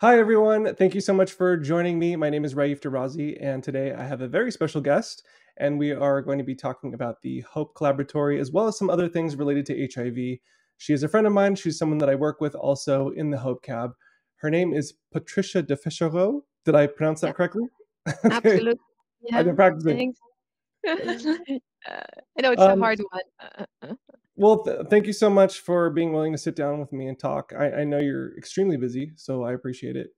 Hi, everyone. Thank you so much for joining me. My name is Raif Derrazi, and today I have a very special guest, and we are going to be talking about the Hope Collaboratory as well as some other things related to HIV. She is a friend of mine. She's someone that I work with also in the Hope Cab. Her name is Patricia Defechereux. Did I pronounce that Yeah, correctly? absolutely. I've Yeah, been practicing. I know it's a Um, hard one. Well, th- thank you so much for being willing to sit down with me and talk. I, I know you're extremely busy, so I appreciate it.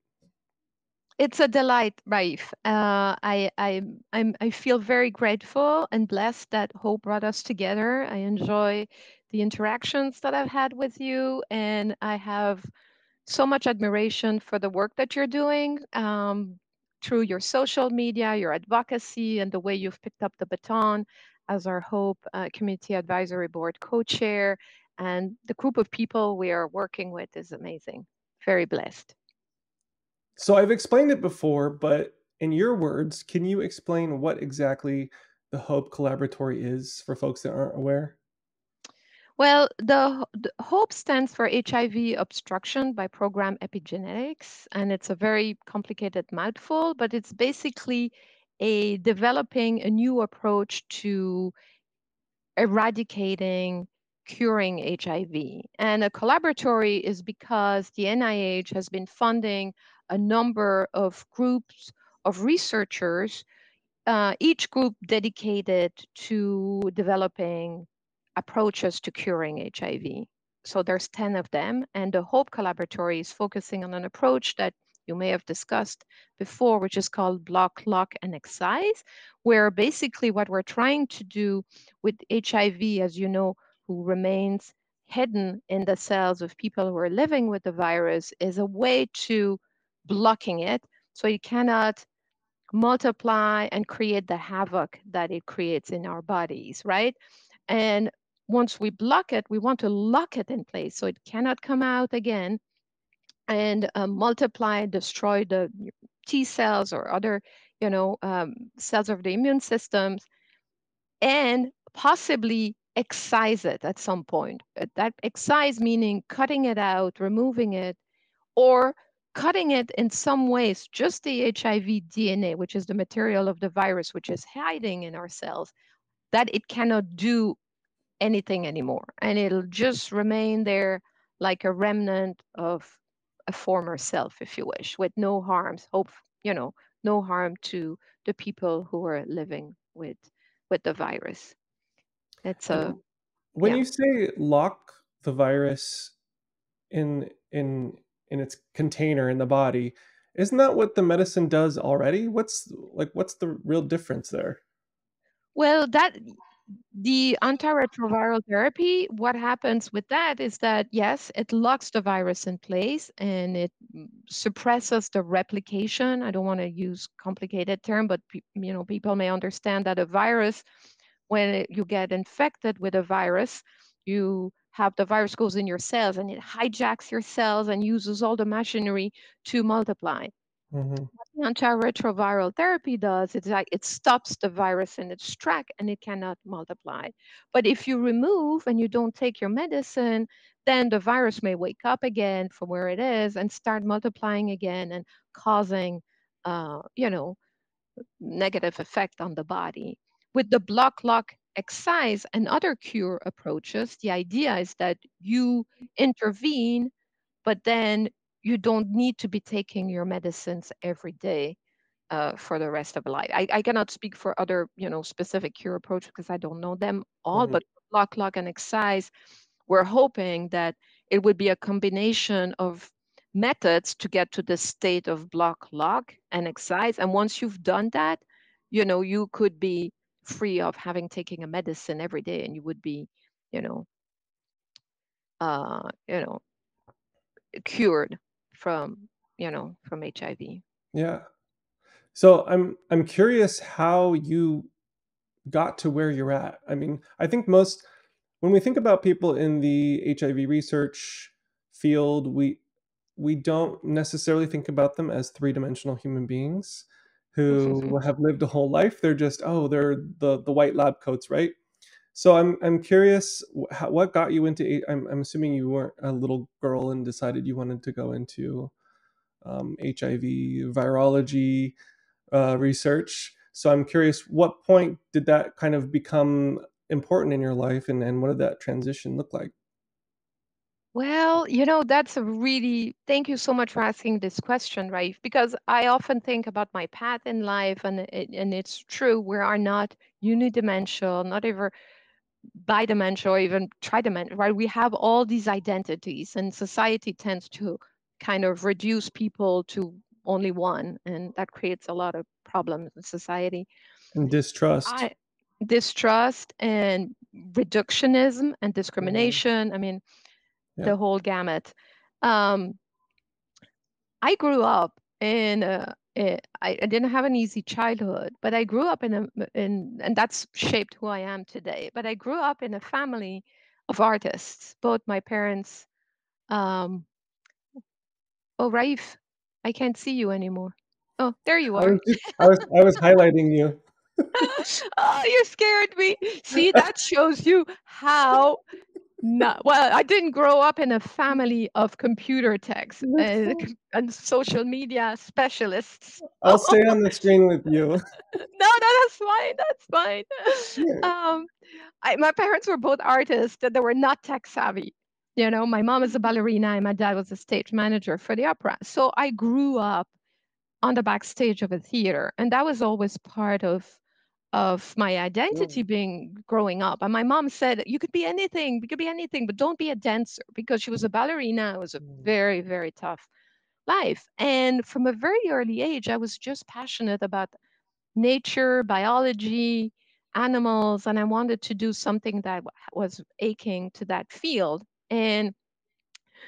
It's a delight, Raif. Uh, I, I, I'm, I feel very grateful and blessed that Hope brought us together. I enjoy the interactions that I've had with you, and I have so much admiration for the work that you're doing um, through your social media, your advocacy, and the way you've picked up the baton as our Hope uh, Community Advisory Board co-chair. And the group of people we are working with is amazing. Very blessed. So I've explained it before, but in your words, can you explain what exactly the Hope Collaboratory is for folks that aren't aware? Well, the, the HOPE stands for HIV obstruction by program epigenetics, and it's a very complicated mouthful, but it's basically a developing a new approach to eradicating curing HIV. And a collaboratory is because the NIH has been funding a number of groups of researchers, uh, each group dedicated to developing approaches to curing HIV. So there's 10 of them, and the HOPE Collaboratory is focusing on an approach that you may have discussed before, which is called block, lock, and excise, where basically what we're trying to do with HIV, as you know, who remains hidden in the cells of people who are living with the virus, is a way to blocking it so it cannot multiply and create the havoc that it creates in our bodies, right? And once we block it, we want to lock it in place so it cannot come out again and uh, multiply, destroy the T cells or other, you know, um, cells of the immune systems, and possibly excise it at some point. Uh, That excise meaning cutting it out, removing it, or cutting it in some ways, just the HIV DNA, which is the material of the virus, which is hiding in our cells, that it cannot do anything anymore. And it'll just remain there like a remnant of a former self, if you wish, with no harms, hope, you know, no harm to the people who are living with with the virus. It's a when yeah. you say lock the virus in in in its container in the body, isn't that what the medicine does already? What's like what's the real difference there? Well, that the antiretroviral therapy, what happens with that is that yes, it locks the virus in place and it suppresses the replication. I don't want to use complicated term, but you know, people may understand that a virus, when you get infected with a virus, you have the virus goes in your cells and it hijacks your cells and uses all the machinery to multiply hmm the antiretroviral therapy does is like it stops the virus in its track and it cannot multiply. But if you remove and you don't take your medicine, then the virus may wake up again from where it is and start multiplying again and causing, uh, you know, negative effect on the body. With the block, lock, excise and other cure approaches, the idea is that you intervene but then you don't need to be taking your medicines every day uh, for the rest of your life. I, I cannot speak for other, you know, specific cure approach because I don't know them all, hmm but block, lock, and excise, we're hoping that it would be a combination of methods to get to the state of block, lock, and excise. And once you've done that, you know, you could be free of having taking a medicine every day and you would be, you know, uh, you know, cured from you know from hiv Yeah. So I'm I'm curious how you got to where you're at. I mean, I think most when we think about people in the HIV research field, we we don't necessarily think about them as three-dimensional human beings who mm-hmm. have lived a whole life. They're just, oh, they're the the white lab coats, right? So I'm I'm curious what got you into I'm I'm assuming you weren't a little girl and decided you wanted to go into um, HIV virology uh, research. So I'm curious, what point did that kind of become important in your life, and, and what did that transition look like? Well, you know, that's a really, thank you so much for asking this question, Raif, because I often think about my path in life, and it, and it's true, we are not unidimensional, not even bidimensional or even tridimensional, right? We have all these identities, and society tends to kind of reduce people to only one, and that creates a lot of problems in society. And distrust. I, distrust and reductionism and discrimination. Mm. I mean, yeah. the whole gamut. Um, I grew up in a, a, I, I didn't have an easy childhood, but I grew up in a in and that's shaped who I am today. But I grew up in a family of artists. Both my parents. Um, oh, Raif, I can't see you anymore. Oh, there you are. I was, I was, I was highlighting you. oh, you scared me. See, that shows you how no, well, I didn't grow up in a family of computer techs and, and social media specialists. I'll stay on the screen with you. no, no, that's fine. That's fine. Yeah. Um, I, my parents were both artists, and they were not tech savvy. You know, my mom is a ballerina and my dad was a stage manager for the opera. So I grew up on the backstage of a theater, and that was always part of of my identity mm. being growing up. And my mom said, You could be anything, you could be anything, but don't be a dancer because she was a ballerina. It was a mm. very, very tough life. And from a very early age, I was just passionate about nature, biology, animals, and I wanted to do something that was aching to that field. And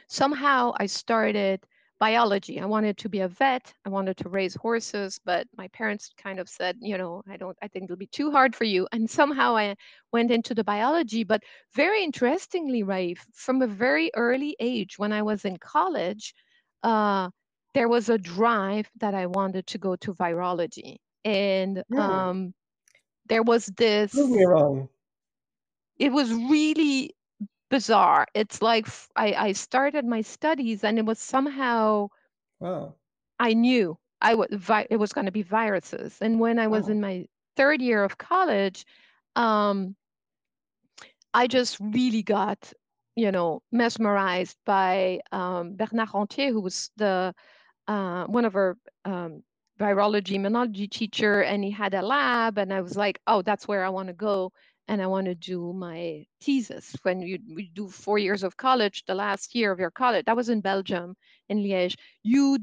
somehow I started biology. I wanted to be a vet. I wanted to raise horses, but my parents kind of said, you know, I don't, I think it'll be too hard for you. And somehow I went into the biology. But very interestingly, Raif, from a very early age, when I was in college, uh, there was a drive that I wanted to go to virology. And um, there was this. Prove me wrong. It was really bizarre. It's like I, I started my studies and it was somehow wow. I knew I would vi- it was going to be viruses. And when I was in my third year of college, um, I just really got you know mesmerized by um, Bernard Rentier, who was the uh, one of our um, virology immunology teacher, and he had a lab, and I was like, oh, that's where I want to go and I want to do my thesis. When you, you, do four years of college, the last year of your college, that was in Belgium, in Liège, you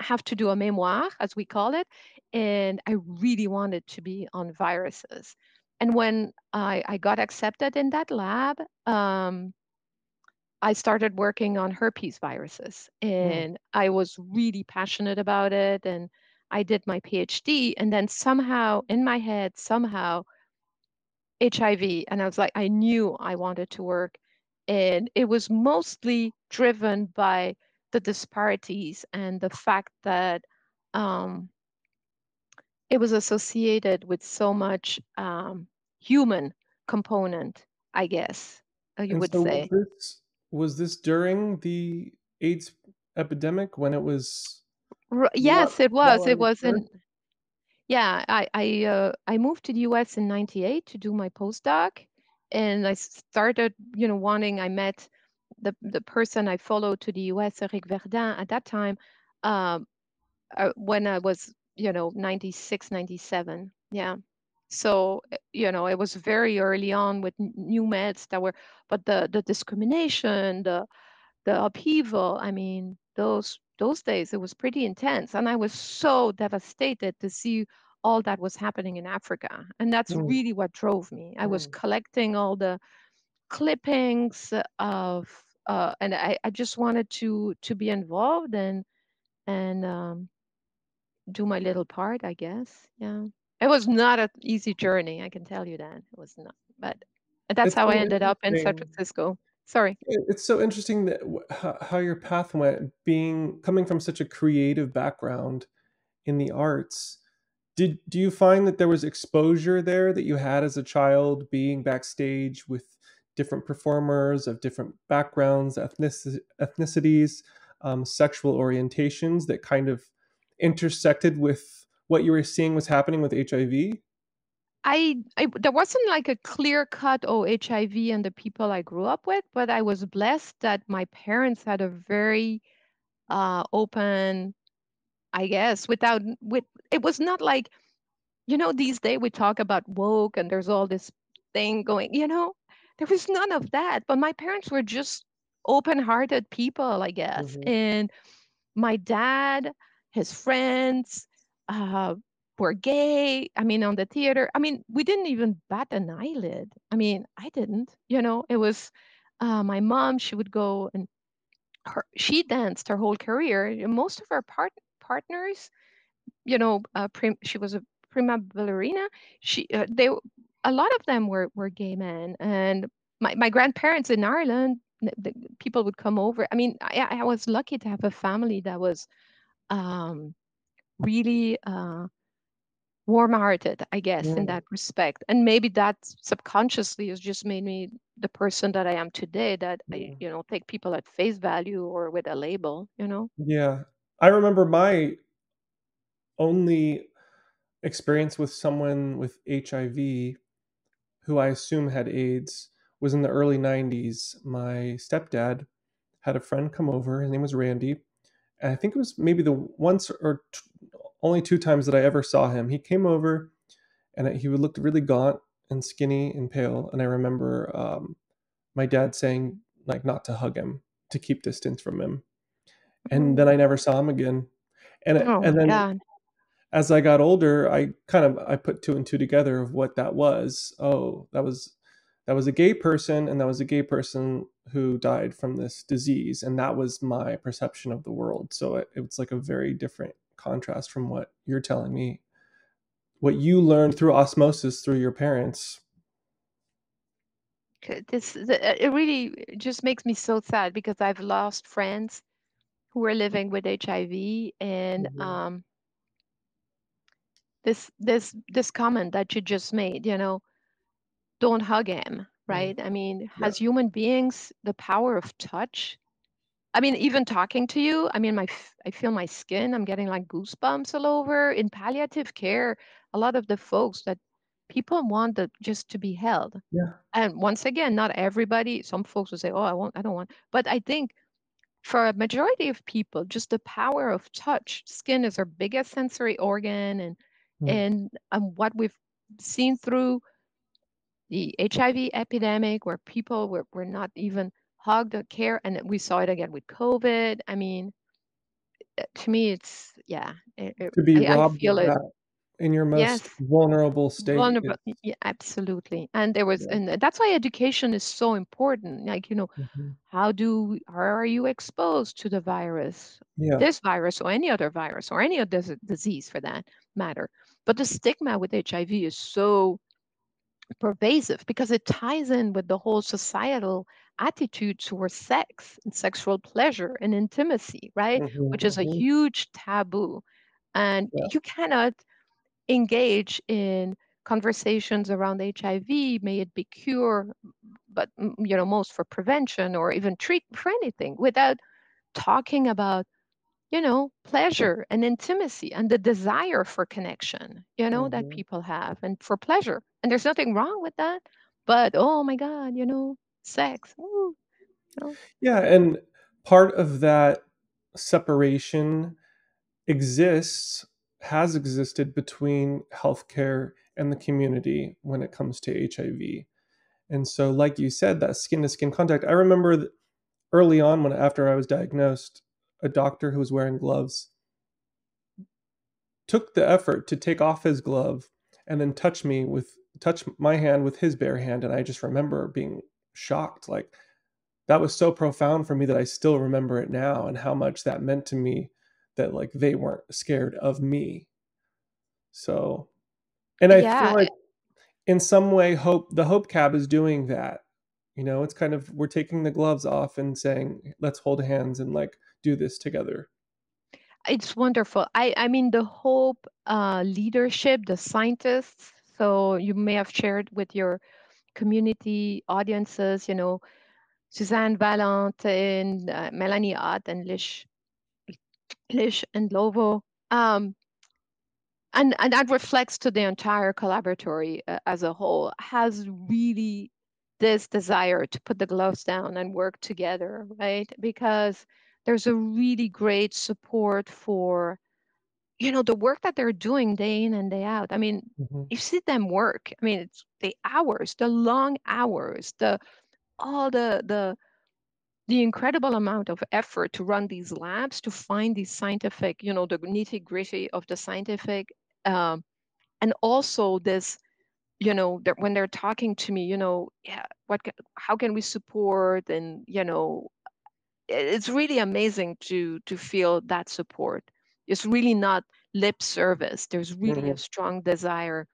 have to do a memoir, as we call it. And I really wanted to be on viruses. And when I, I got accepted in that lab, um, I started working on herpes viruses. Hmm. And mm. I was really passionate about it. And I did my PhD. And then somehow in my head, somehow, HIV. And I was like, I knew I wanted to work. And it was mostly driven by the disparities and the fact that um, it was associated with so much um, human component, I guess uh, you and would so say. Was this, was this during the AIDS epidemic when it was? yes, it was. It was in yeah, I I uh, I moved to the U.S. in '98 to do my postdoc, and I started, you know, wanting. I met the the person I followed to the U.S. Eric Verdin at that time, um, uh, when I was, you know, 96, 97. Yeah. So eh, you know, it was very early on with new meds that were, but the the discrimination, the the upheaval. I mean, those those days it was pretty intense and i was so devastated to see all that was happening in africa and that's mm. really what drove me i mm. was collecting all the clippings of uh, and I, I just wanted to to be involved and and um, do my little part i guess yeah it was not an easy journey i can tell you that it was not but that's it's how i ended up in san francisco Sorry. It's so interesting that how your path went, being coming from such a creative background in the arts. Did do you find that there was exposure there that you had as a child, being backstage with different performers of different backgrounds, ethnicities? um, sexual orientations that kind of intersected with what you were seeing was happening with HIV? I, I there wasn't like a clear cut oh HIV and the people I grew up with, but I was blessed that my parents had a very uh, open, I guess, without with it was not like, you know, these days we talk about woke and there's all this thing going, you know, there was none of that. But my parents were just open-hearted people, I guess. Mhm. And my dad, his friends, uh, were gay. I mean, on the theater. I mean, we didn't even bat an eyelid. I mean, I didn't. You know, it was uh, my mom. She would go and her she danced her whole career. Most of her part partners, you know, uh, prim, she was a prima ballerina. She uh, they a lot of them were were gay men, and my my grandparents in Ireland. The, people would come over. I mean, I, I was lucky to have a family that was um, really uh, warm-hearted, I guess, in that respect. And maybe that subconsciously has just made me the person that I am today, that I, you know, take people at face value or with a label, you know? Yeah. I remember my only experience with someone with HIV who I assume had AIDS was in the early 90s. My stepdad had a friend come over. His name was Randy. And I think it was maybe the once or t- only two times that I ever saw him. He came over and he would looked really gaunt and skinny and pale. And I remember um, my dad saying, like, not to hug him, to keep distance from him. And then I never saw him again. And, Oh and then God. as I got older, I kind of I put two and two together of what that was. Oh, that was that was a gay person, and that was a gay person who died from this disease, and that was my perception of the world. So it, was like a very different contrast from what you're telling me, what you learned through osmosis through your parents. This, it really just makes me so sad because I've lost friends who are living with HIV and Mhm. um, this this this comment that you just made, you know, don't hug him, right? I mean, Yeah. as human beings, the power of touch. I mean, even talking to you, I mean, my I feel my skin. I'm getting like goosebumps all over. In palliative care, a lot of the folks that people want the, just to be held. Yeah. And once again, not everybody. Some folks will say, "Oh, I won't. I don't want." But I think for a majority of people, just the power of touch. Skin is our biggest sensory organ, and Mm. and um, what we've seen through the HIV epidemic, where people were, were not even hugged or care, and we saw it again with COVID. I mean, uh, to me, it's yeah, it, To be I, I robbed feel of it. in your most Yes, vulnerable state. vulnerable. Yeah, absolutely. And there was, Yeah. and that's why education is so important. Like you know, Mhm. how do how are you exposed to the virus Yeah. this virus or any other virus or any other disease for that matter but the stigma with hiv is so pervasive because it ties in with the whole societal attitude towards sex and sexual pleasure and intimacy right Mhm, which is a mhm. huge taboo and Yeah. you cannot engage in conversations around hiv may it be cure but mm, you know most for prevention or even treat for anything without talking about you know pleasure and intimacy and the desire for connection you know that Mhm. people have and for pleasure and there's nothing wrong with that but oh my god you know sex woo, you know Yeah, and part of that separation exists, has existed between healthcare and the community when it comes to HIV. And so, like you said, that skin to skin contact. I remember early on when after I was diagnosed, a doctor who was wearing gloves took the effort to take off his glove and then touch me with touch my hand with his bare hand and I just remember being shocked like that was so profound for me that I still remember it now and how much that meant to me that like they weren't scared of me. So, and I yeah feel like in some way hope the hope cab is doing that. You know, it's kind of we're taking the gloves off and saying let's hold hands and like do this together. it's wonderful i i mean the hope uh leadership the scientists so you may have shared with your community audiences you know Susana Valente and uh, melanie ott and lish Lish Ndhlovu. Um, and, and that reflects to the entire collaboratory uh, as a whole, has really this desire to put the gloves down and work together, right? Because there's a really great support for you know the work that they're doing day in and day out. I mean mm-hmm. you see them work. I mean it's the hours the long hours the all the the the incredible amount of effort to run these labs to find these scientific you know the nitty gritty of the scientific um, and also this you know that when they're talking to me you know yeah what how can we support? And you know it's really amazing to to feel that support. It's really not lip service. There's really mm-hmm. a strong desire.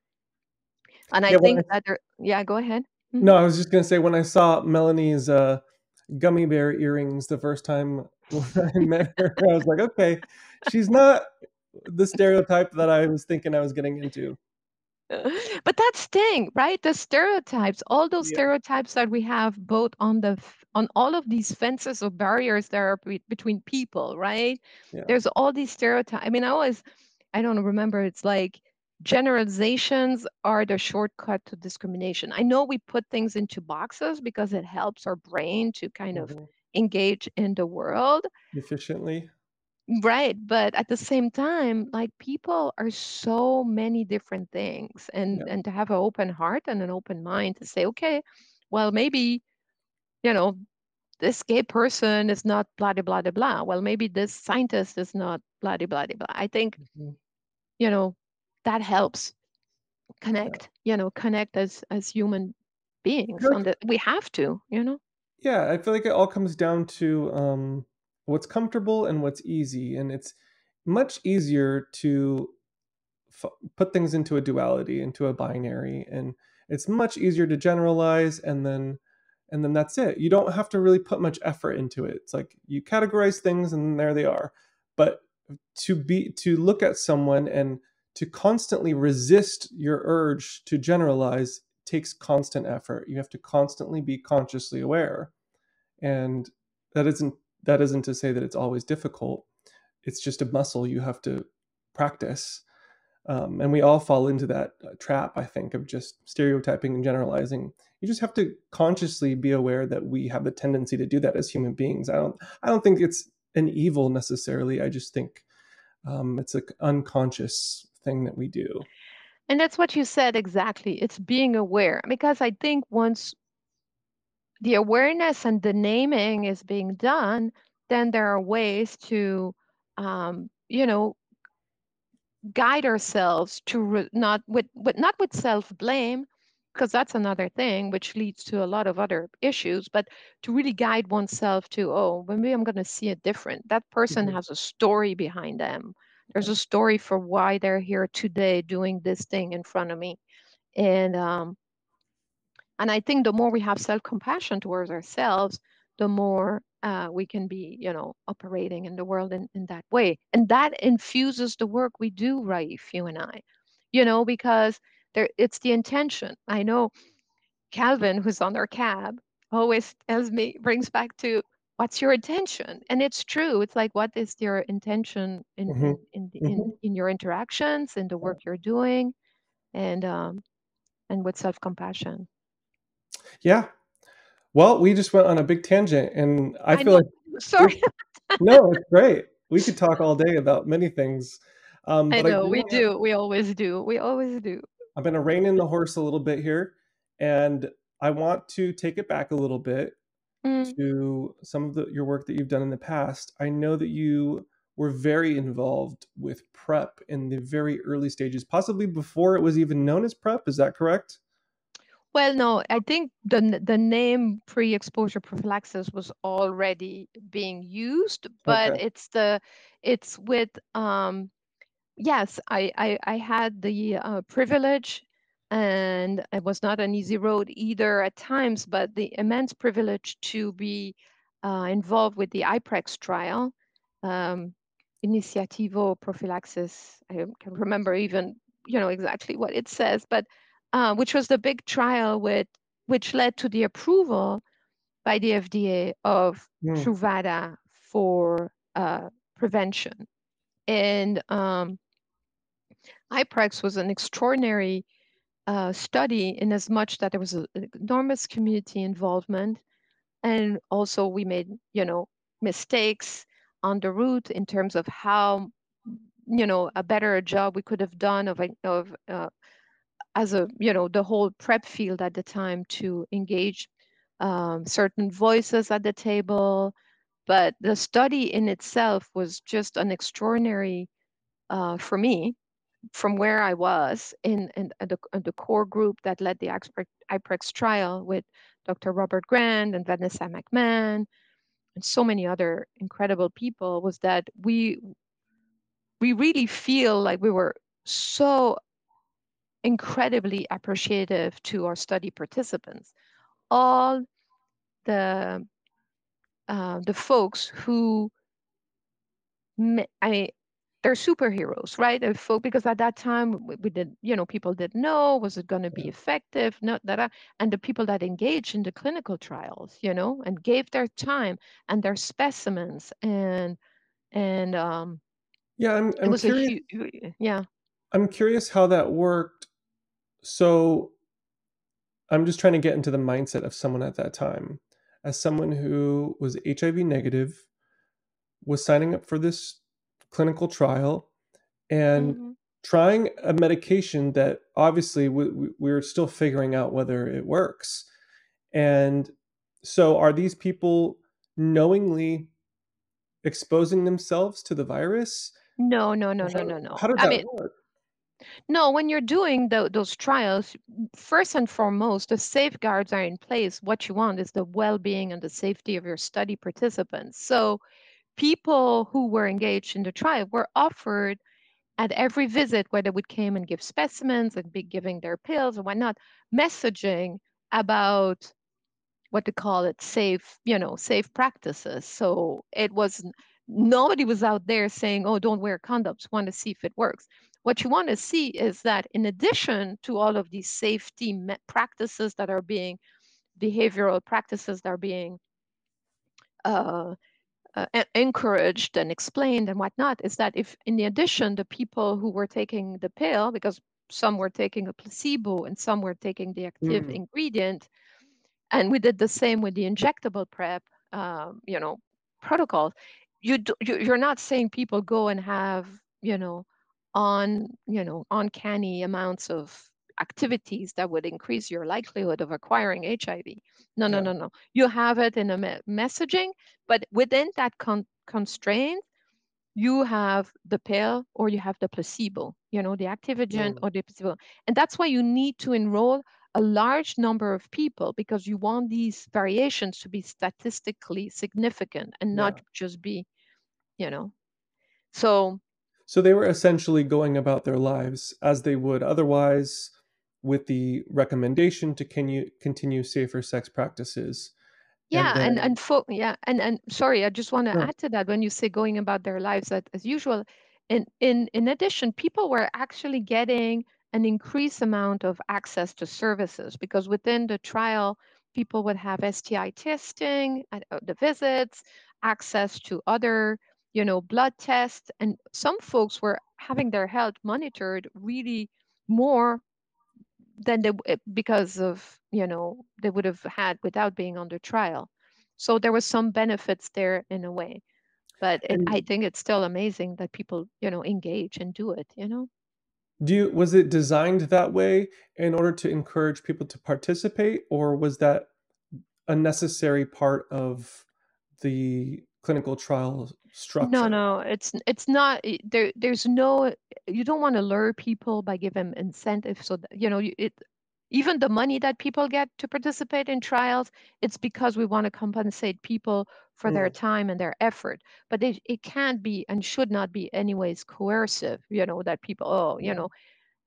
And i yeah, think I, that there, yeah go ahead. Mm-hmm. no i was just going to say when i saw melanie's uh, gummy bear earrings the first time i met her i was like okay she's not the stereotype that i was thinking i was getting into but that's thing right the stereotypes all those yeah. stereotypes that we have both on the on all of these fences or barriers that are be- between people right yeah. there's all these stereotypes i mean i always i don't remember it's like generalizations are the shortcut to discrimination i know we put things into boxes because it helps our brain to kind mm-hmm. of engage in the world efficiently Right. But at the same time, like people are so many different things and Yeah. and to have an open heart and an open mind to say, okay, well, maybe, you know, this gay person is not blah blah blah. Well, maybe this scientist is not blah blah blah blah. I think, Mhm. you know, that helps Yeah. connect, you know, connect as as human beings on the we have to, you know. Yeah, I feel like it all comes down to um what's comfortable and what's easy and it's much easier to f- put things into a duality into a binary and it's much easier to generalize and then and then that's it. You don't have to really put much effort into it. It's like you categorize things and there they are. But to be to look at someone and to constantly resist your urge to generalize takes constant effort. You have to constantly be consciously aware and that isn't that isn't to say that it's always difficult. It's just a muscle you have to practice. Um, and we all fall into that uh, trap, I think, of just stereotyping and generalizing. You just have to consciously be aware that we have the tendency to do that as human beings. I don't, I don't think it's an evil necessarily. I just think um, it's an unconscious thing that we do. And that's what you said exactly. It's being aware because I think once the awareness and the naming is being done, then there are ways to, um, you know, guide ourselves to re- not with, with not with self blame, because that's another thing which leads to a lot of other issues, but to really guide oneself to, oh, maybe I'm going to see it different. That person mm-hmm. has a story behind them. There's a story for why they're here today doing this thing in front of me. And um, and I think the more we have self-compassion towards ourselves, the more uh, we can be, you know, operating in the world in, in that way. And that infuses the work we do, Raif, you and I, you know, because there it's the intention. I know Calvin, who's on our cab, always tells me, brings back to what's your intention? And it's true. It's like, what is your intention in mm-hmm. in, in, mm-hmm. in, in, your interactions, in the work you're doing, and um, and with self-compassion. Yeah. Well, we just went on a big tangent, and I, I feel know. like sorry. no, it's great. We could talk all day about many things. Um, I know I we do. We always do. We always do. I'm going to rein in the horse a little bit here, and I want to take it back a little bit mm. to some of the, your work that you've done in the past. I know that you were very involved with PrEP in the very early stages, possibly before it was even known as PrEP. Is that correct? Well, no, I think the the name pre-exposure prophylaxis was already being used, but Okay. it's the it's with um yes, I I, I had the uh, privilege, and it was not an easy road either at times, but the immense privilege to be uh, involved with the IPREX trial, um, Initiativo Prophylaxis. I can remember even you know exactly what it says, but uh, which was the big trial with, which led to the approval by the FDA of mm. Truvada for uh, prevention. And um, IPREX was an extraordinary uh, study in as much that there was an enormous community involvement. And also we made, you know, mistakes on the route in terms of how, you know, a better job we could have done of, of uh, as a, you know, the whole prep field at the time to engage um, certain voices at the table. But the study in itself was just an extraordinary uh, for me from where I was in, in, in, the, in the, core group that led the IPREX trial with Dr. Robert Grant and Vanessa McMahan and so many other incredible people was that we we really feel like we were so incredibly appreciative to our study participants. All the uh, the folks who I mean, they're superheroes, right? Because at that time we, did, you know, people didn't know was it going to be effective, not that, and the people that engaged in the clinical trials, you know, and gave their time and their specimens and and um, yeah, I'm, I'm curious. huge, yeah. I'm curious how that worked. So I'm just trying to get into the mindset of someone at that time, as someone who was HIV negative, was signing up for this clinical trial and mm-hmm. trying a medication that obviously we, we're still figuring out whether it works. And so, are these people knowingly exposing themselves to the virus? No, no, no, no, no, no. How does that I mean, work? No, when you're doing the, those trials, first and foremost, the safeguards are in place. What you want is the well being and the safety of your study participants. So, people who were engaged in the trial were offered at every visit, where they would came and give specimens and be giving their pills and whatnot, messaging about what they call it safe, you know, safe practices. So it was nobody was out there saying, "Oh, don't wear condoms." Want to see if it works. What you want to see is that in addition to all of these safety practices that are being behavioral practices that are being uh, uh, encouraged and explained and whatnot is that if in addition the people who were taking the pill because some were taking a placebo and some were taking the active mm. ingredient and we did the same with the injectable prep um, you know protocol you, do, you you're not saying people go and have you know on you know uncanny amounts of activities that would increase your likelihood of acquiring HIV. No, no, yeah. no, no. You have it in a me- messaging, but within that con- constraint, you have the pill or you have the placebo, you know, the active agent mm. or the placebo. And that's why you need to enroll a large number of people because you want these variations to be statistically significant and not yeah. just be, you know. So so they were essentially going about their lives as they would otherwise with the recommendation to continue continue safer sex practices. Yeah, and then, and, and fo- yeah, and and sorry, I just want to add to that when you say going about their lives that, as usual. In in in addition, people were actually getting an increased amount of access to services because within the trial, people would have STI testing at uh, the visits, access to other you know blood tests, and some folks were having their health monitored really more than they eh, because of you know they would have had without being under trial. So there was some benefits there in a way but it, i think it's still amazing that people you know engage and do it you know? Do you was it designed that way in order to encourage people to participate or was that a necessary part of the clinical trial structure no no it's it's not there there's no you don't want to lure people by giving incentives so that, you know it even the money that people get to participate in trials it's because we want to compensate people for mm. their time and their effort. But it, it can't be and should not be anyways coercive you know that people oh you know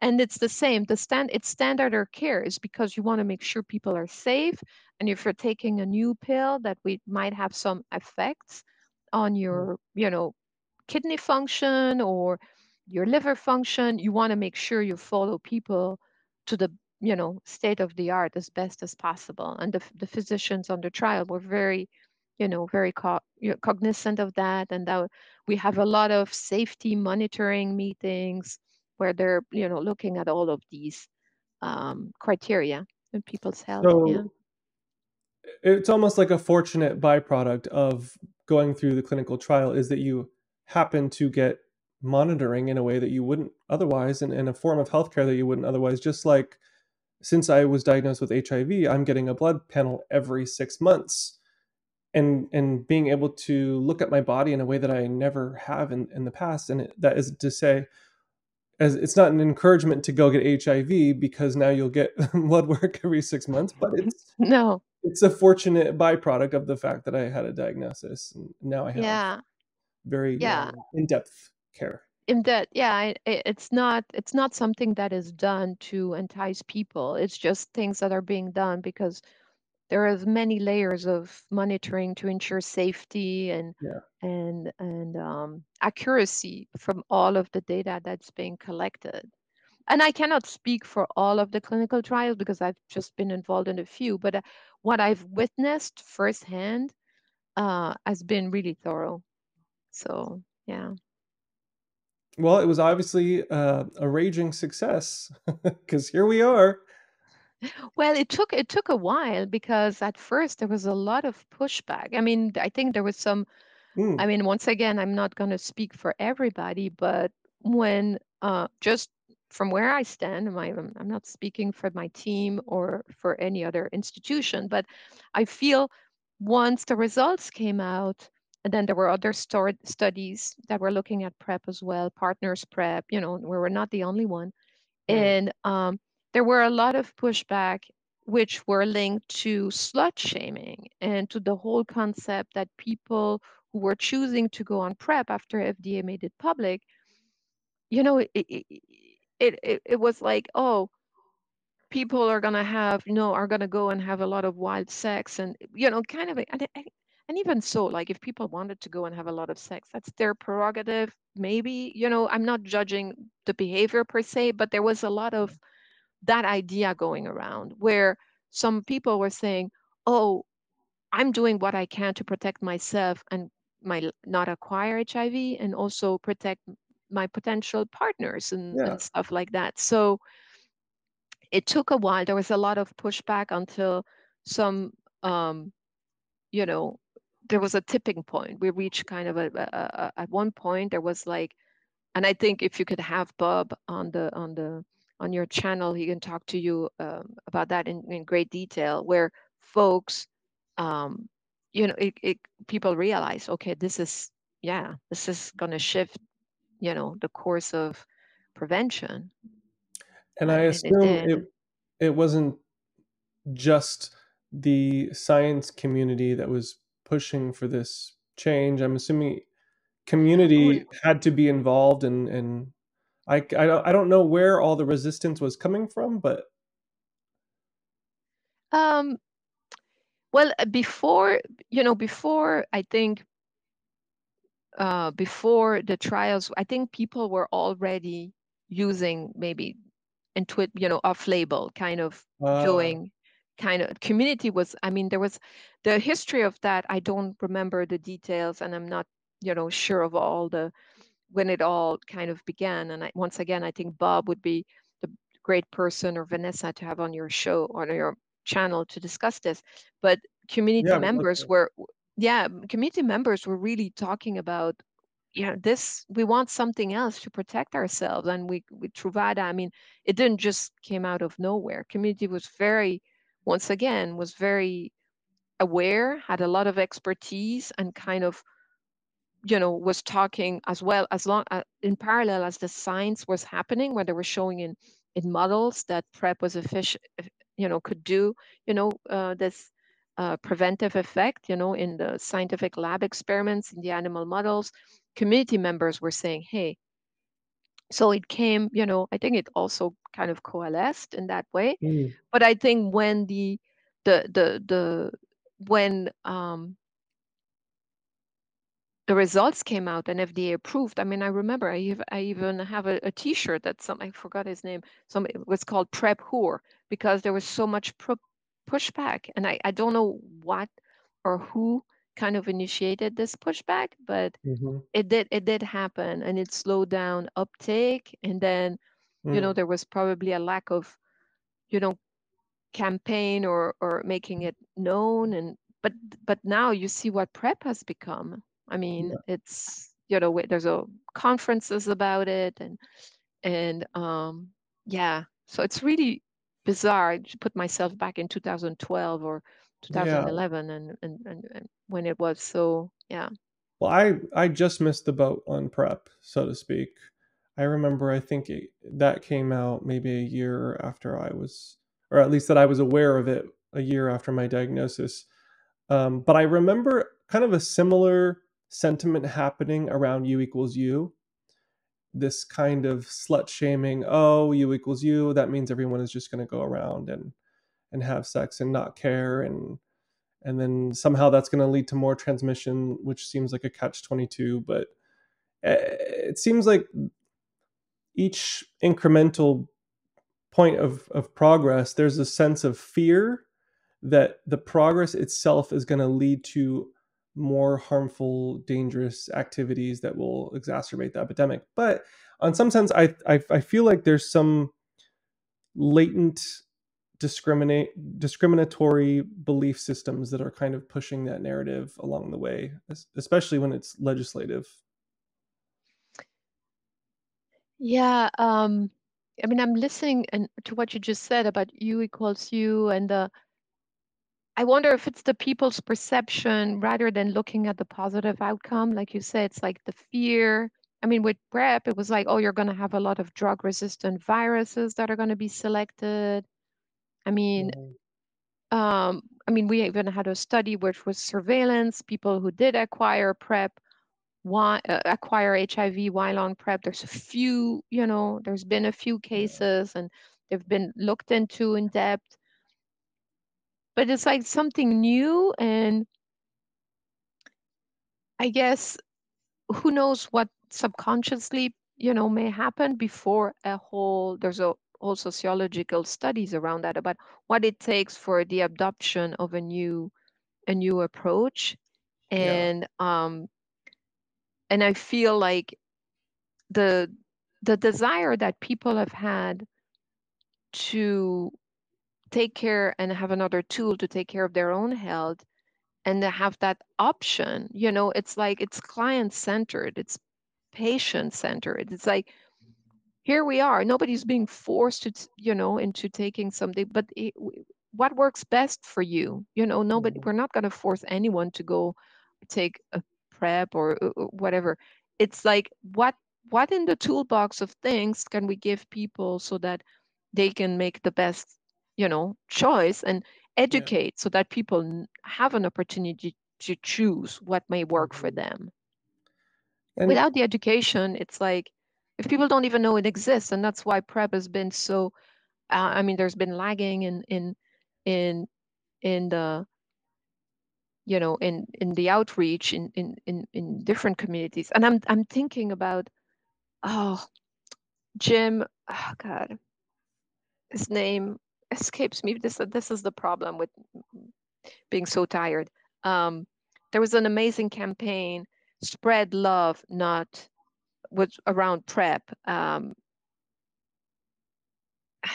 and it's the same the stand it's standard of care is because you want to make sure people are safe and if you're taking a new pill that we might have some effects on mm. your you know kidney function or your liver function you want to make sure you follow people to the you know state of the art as best as possible and the, the physicians on the trial were very you know, very co cognizant of that, and that we have a lot of safety monitoring meetings where they're, you know, looking at all of these um, criteria in people's health. So yeah. it's almost like a fortunate byproduct of going through the clinical trial is that you happen to get monitoring in a way that you wouldn't otherwise, and in a form of healthcare that you wouldn't otherwise. Just like since I was diagnosed with HIV, I'm getting a blood panel every six months. And, and being able to look at my body in a way that I never have in, in the past. And it, that is to say, as it's not an encouragement to go get HIV because now you'll get blood work every six months, but it's no, it's a fortunate byproduct of the fact that I had a diagnosis and now I have yeah, very yeah. uh, in-depth care. in that yeah it, it's not it's not something that is done to entice people it's just things that are being done because there are many layers of monitoring to ensure safety and Yeah. and and um, accuracy from all of the data that's being collected and i cannot speak for all of the clinical trials because i've just been involved in a few but uh, what i've witnessed firsthand uh, has been really thorough so yeah Well, it was obviously uh, a raging success because here we are. Well, it took it took a while because at first there was a lot of pushback. I mean, I think there was some, Mm, I mean, once again, I'm not going to speak for everybody, but when uh just from where I stand, my, I'm I'm not speaking for my team or for any other institution, but I feel once the results came out, and then there were other stor studies that were looking at PrEP as well, Partners PrEP, you know, we were not the only one mm. and um, there were a lot of pushback which were linked to slut shaming and to the whole concept that people who were choosing to go on PrEP after FDA made it public, you know, it it, it, it, was like, oh, people are gonna have, you know, are gonna go and have a lot of wild sex and you know, kind of and, and even so, like if people wanted to go and have a lot of sex, that's their prerogative, maybe. You know, I'm not judging the behavior per se, but there was a lot of that idea going around where some people were saying, "Oh, I'm doing what I can to protect myself and my not acquire HIV, and also protect my potential partners and Yeah. and stuff like that." So it took a while. There was a lot of pushback until some, um, you know, there was a tipping point. We reached kind of a, a, a at one point there was like, and I think if you could have Bob on the on the on your channel, he can talk to you um, about that in, in great detail, where folks, um, you know, it, it people realize, okay, this is yeah, this is going to shift, you know, the course of prevention, And uh, I and it assume it it wasn't just the science community that was pushing for this change. I'm assuming community had to be involved and and I, I don't I don't know where all the resistance was coming from, but um, well, uh, before, you know, before I think uh, before the trials, I think people were already using maybe intuit, you know, off-label kind of uh, doing kind of community was, I mean, there was the history of that. I don't remember the details and I'm not, you know, sure of all the when it all kind of began. And I, once again, I think Bob would be the great person or Vanessa to have on your show or on your channel to discuss this. But community yeah, I would love members were, yeah, community members were really talking about, you know, this, we want something else to protect ourselves. And we, with Truvada, I mean, it didn't just came out of nowhere. Community was very, once again, was very aware, had a lot of expertise and kind of you know was talking as well as long uh, in parallel as the science was happening when they were showing in in models that prep was efficient you know could do you know uh, this uh, preventive effect you know in the scientific lab experiments in the animal models. Community members were saying hey so it came you know i think it also kind of coalesced in that way. Mm, but i think when the the the the when um the results came out and FDA approved. I mean, I remember I, have, I even have a a T-shirt that some I forgot his name. Some it was called Prep Whore because there was so much pro- pushback, and I I don't know what or who kind of initiated this pushback, but hmm it did it did happen and it slowed down uptake and then you know Mm. there was probably a lack of you know campaign or or making it known and but but now you see what prep has become i mean Yeah. it's you know there's a conferences about it and and um yeah so it's really bizarre to put myself back in 2012 or Yeah. 2011 and and, and, and when it was so yeah Well, I I just missed the boat on prep, so to speak. I remember I think it, that came out maybe a year after I was, or at least that I was aware of it a year after my diagnosis. Um, but I remember kind of a similar sentiment happening around U equals U. This kind of slut shaming. Oh, U equals U. That means everyone is just going to go around and and have sex and not care and and then somehow that's going to lead to more transmission which seems like a catch 22 but eh, it seems like each incremental point of, of progress there's a sense of fear that the progress itself is going to lead to more harmful dangerous activities that will exacerbate the epidemic. But on some sense i i, I feel like there's some latent discriminate discriminatory belief systems that are kind of pushing that narrative along the way especially when it's legislative. Yeah, um, I mean, I'm listening and to what you just said about U equals U, and the, I wonder if it's the people's perception rather than looking at the positive outcome. Like you said, it's like the fear. I mean, with PrEP, it was like, oh, you're going to have a lot of drug-resistant viruses that are going to be selected. I mean, um, I mean, we even had a study which was surveillance, people who did acquire PrEP why uh, acquire HIV while on PrEP. There's a few, you know, there's been a few cases and they've been looked into in depth. But it's like something new and I guess who knows what subconsciously, you know, may happen before a whole there's a whole sociological studies around that about what it takes for the adoption of a new a new approach. yeah And um and I feel like the the desire that people have had to take care and have another tool to take care of their own health and have that option you know it's like it's client centered it's patient centered it's like here we are nobody's being forced to you know into taking something but it, what works best for you? You know nobody Mhm. we're not going to force anyone to go take a prep or uh, uh, whatever. It's like what what in the toolbox of things can we give people so that they can make the best you know choice and yeah. educate so that people have an opportunity to choose what may work for Mhm. them. And without the education it's like if people don't even know it exists and that's why prep has been so uh, i mean there's been lagging in in in in the you know in in the outreach in in in, in different communities. And i'm i'm thinking about oh jim oh god his name escapes me this this is the problem with being so tired um there was an amazing campaign spread love not was around prep um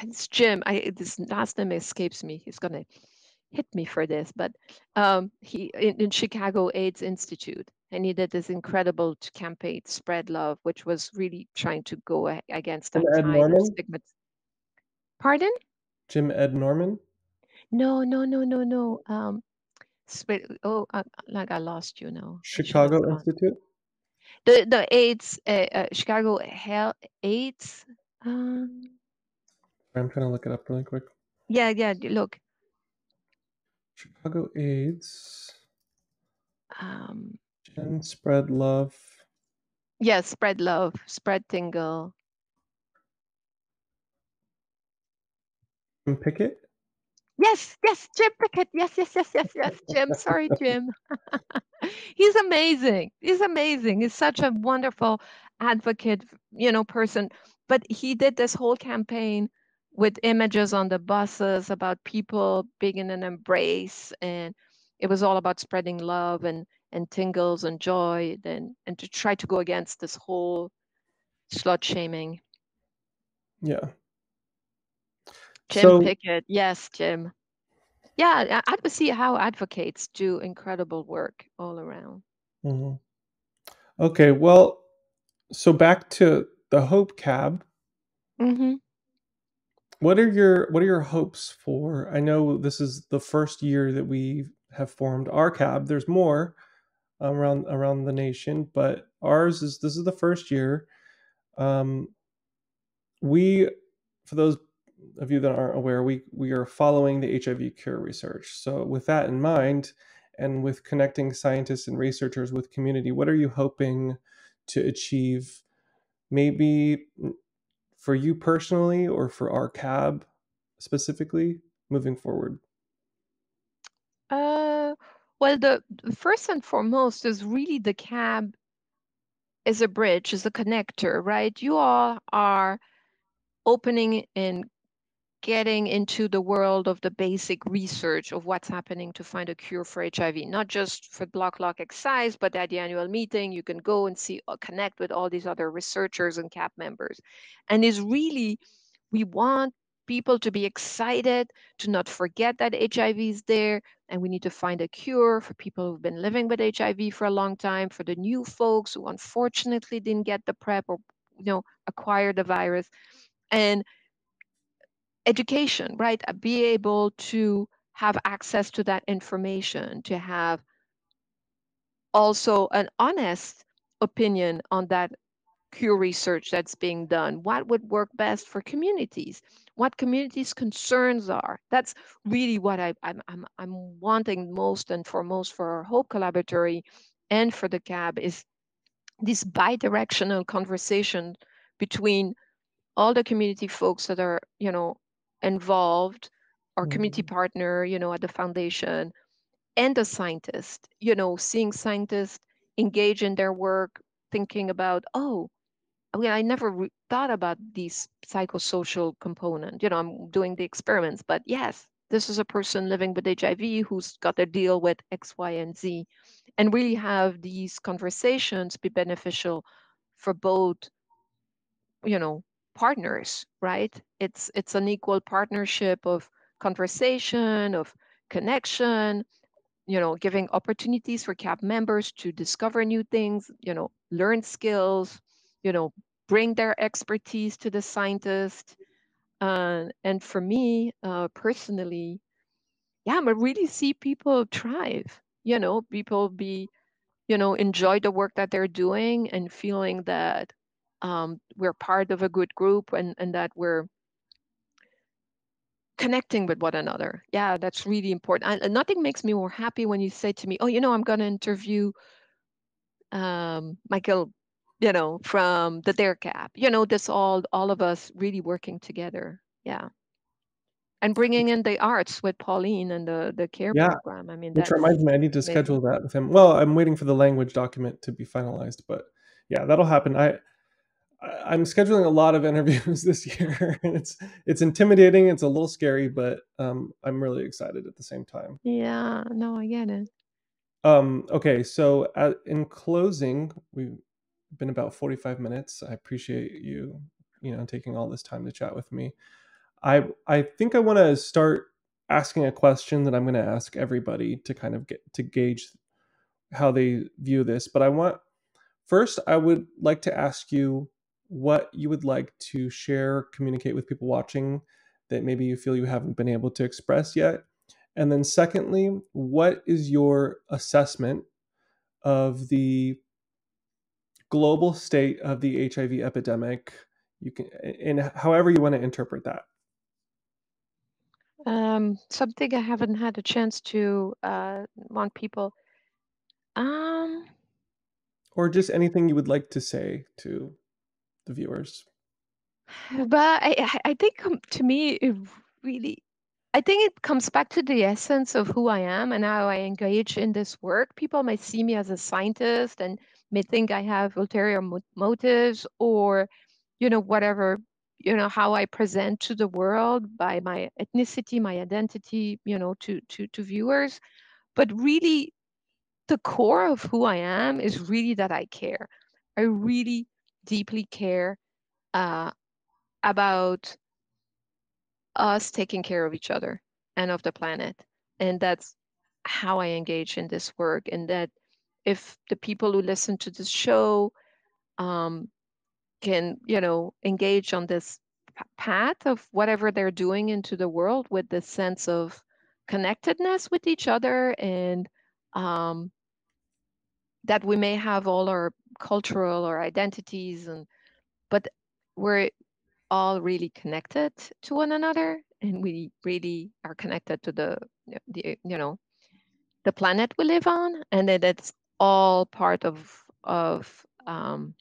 it's Jim. I this last name escapes me. He's gonna hit me for this, but um, he in, in Chicago AIDS Institute, and he did this incredible campaign, Spread Love, which was really trying to go against the that ed tide of norman stigma. Pardon? Jim ed norman No, no, no, no, no. Um, spread. Oh, I, like I lost you now. I should have chicago institute The the AIDS, uh, uh, Chicago Hell AIDS. Um, i'm trying to look it up really quick yeah, yeah. Look, chicago aids um, Jen spread love yeah, Spread Love, Spread Tingle. Jim pickett Yes, yes, Jim Pickett. Yes, yes, yes, yes, yes, Jim. Sorry, Jim. He's amazing. He's amazing. He's such a wonderful advocate, you know, person. But he did this whole campaign with images on the buses about people being in an embrace and it was all about spreading love and and tingles and joy and and to try to go against this whole slut shaming yeah jim so pickett. Yes jim. Yeah i, I see how advocates do incredible work all around. Mhm. okay well so back to the hope cab. Hmm what are your what are your hopes for i know this is the first year that we have formed our cab. There's more around around the nation but ours is this is the first year. Um, we for those of you that aren't aware we we are following the hiv cure research. So with that in mind and with connecting scientists and researchers with community what are you hoping to achieve maybe for you personally or for our cab specifically moving forward? Uh well the first and foremost is really the cab is a bridge is a connector right? You all are opening and getting into the world of the basic research of what's happening to find a cure for HIV, not just for block lock Excise, but at the annual meeting, you can go and see, uh, connect with all these other researchers and CAB members. And is really, we want people to be excited, to not forget that HIV is there, and we need to find a cure for people who've been living with HIV for a long time, for the new folks who unfortunately didn't get the PrEP or you know acquire the virus. And education, right? Uh, be able to have access to that information, to have also an honest opinion on that cure research that's being done. What would work best for communities? What communities' concerns are? That's really what I, am I'm, I'm wanting most and foremost for our Hope Collaboratory and for the CAB is this bi-directional conversation between all the community folks that are, you know, involved our community Mhm. partner you know at the foundation and a scientist you know seeing scientists engage in their work thinking about oh I mean, I never re- thought about these psychosocial component. You know, I'm doing the experiments, but yes, this is a person living with HIV who's got to deal with X, Y, and Z, and really have these conversations be beneficial for both you know partners right it's it's an equal partnership of conversation of connection you know giving opportunities for cab members to discover new things you know learn skills you know bring their expertise to the scientist. Uh, and for me uh, personally yeah i really see people thrive you know people be you know enjoy the work that they're doing and feeling that um, we're part of a good group and, and that we're connecting with one another. Yeah that's really important I, nothing makes me more happy when you say to me oh you know i'm going to interview um, michael you know from the dare cab you know this all all of us really working together. Yeah. And bringing in the arts with pauline and the the care yeah program i mean which reminds me i need to schedule that with him. Well i'm waiting for the language document to be finalized but yeah that'll happen. I- i'm scheduling a lot of interviews this year and it's it's intimidating it's a little scary but um, i'm really excited at the same time. Yeah no i get it. Um, okay so uh, in closing we've been about 45 minutes. I appreciate you you know taking all this time to chat with me. I i think i want to start asking a question that i'm going to ask everybody to kind of get to gauge how they view this but i want first i would like to ask you what you would like to share communicate with people watching that maybe you feel you haven't been able to express yet? And then secondly what is your assessment of the global state of the hiv epidemic? You can and however you want to interpret that. Um, something i haven't had a chance to uh, want people. Um. Or just anything you would like to say to the viewers but I, I- think um, to me it really I think it comes back to the essence of who I am and how I engage in this work. People might see me as a scientist and may think I have ulterior mo- motives or, you know, whatever, you know, how I present to the world by my ethnicity, my identity, you know, to to to viewers. but really the core of who I am is really that I care. I really deeply care uh, about us taking care of each other and of the planet. And that's how I engage in this work. And that if the people who listen to this show um, can, you know, engage on this path of whatever they're doing into the world with the sense of connectedness with each other and um, that we may have all our cultural or identities and but we're all really connected to one another and we really are connected to the, the you know the planet we live on and that it's all part of of um,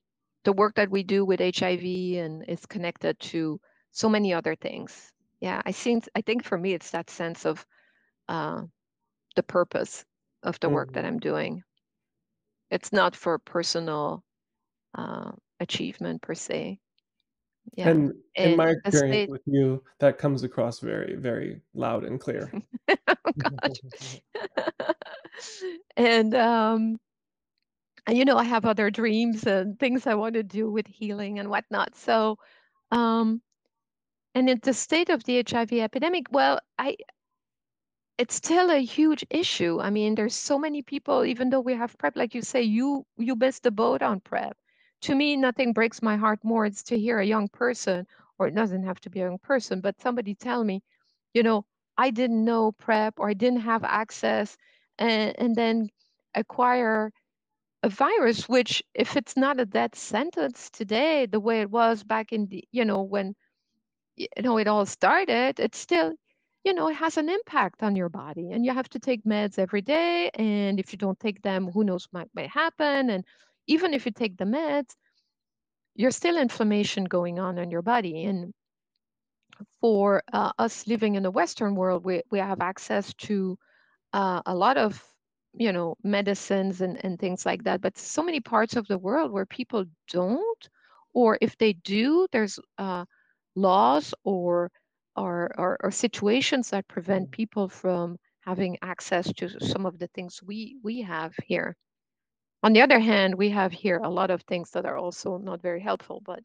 the work that we do with hiv and is connected to so many other things yeah i think i think for me it's that sense of uh, the purpose of the work that Mm. i'm doing it's not for personal uh, achievement per se yeah And in my experience with you, that comes across very, very loud and clear. oh and um you know i have other dreams and things i want to do with healing and whatnot so um and in the state of the hiv epidemic well i it's still a huge issue. I mean there's so many people even though we have prep like you say you you missed the boat on prep. To me nothing breaks my heart more it's to hear a young person or it doesn't have to be a young person but somebody tell me you know i didn't know prep or i didn't have access and, and then acquire a virus which if it's not a death sentence today the way it was back in the you know when you know it all started it's still you know it has an impact on your body and you have to take meds every day and if you don't take them who knows what may happen and even if you take the meds you're still inflammation going on in your body and for uh, us living in the western world we, we have access to uh, a lot of you know medicines and, and things like that but so many parts of the world where people don't or if they do there's uh, laws or, or or or situations that prevent mm. people from having access to some of the things we we have here on the other hand we have here a lot of things that are also not very helpful but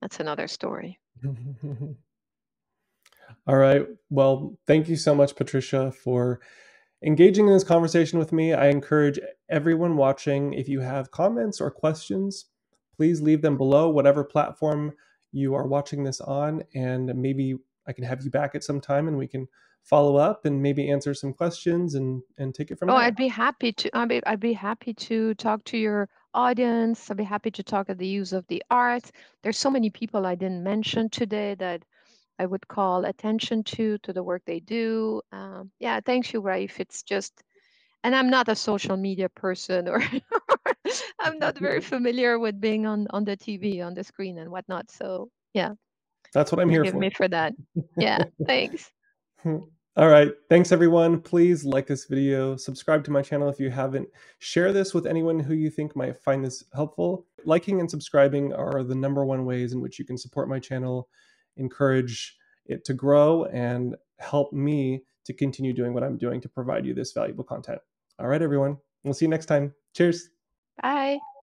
that's another story All right. Well, thank you so much, Patricia, for engaging in this conversation with me. I encourage everyone watching, if you have comments or questions, please leave them below, whatever platform you are watching this on, and maybe I can have you back at some time and we can follow up and maybe answer some questions and and take it from oh there. i'd be happy to I'd be, I'd be happy to talk to your audience i'd be happy to talk at the use of the arts there's so many people i didn't mention today that I would call attention to to the work they do. Um, yeah, thanks you, Raif. It's just, and I'm not a social media person, or I'm not very familiar with being on on the TV, on the screen, and whatnot. So yeah, That's what I'm here forgive for. me for that. Yeah, thanks. All right. Thanks, everyone. Please like this video, subscribe to my channel if you haven't, share this with anyone who you think might find this helpful. Liking and subscribing are the number one ways in which you can support my channel, encourage it to grow, and help me to continue doing what I'm doing to provide you this valuable content. All right, everyone. We'll see you next time. Cheers. Bye.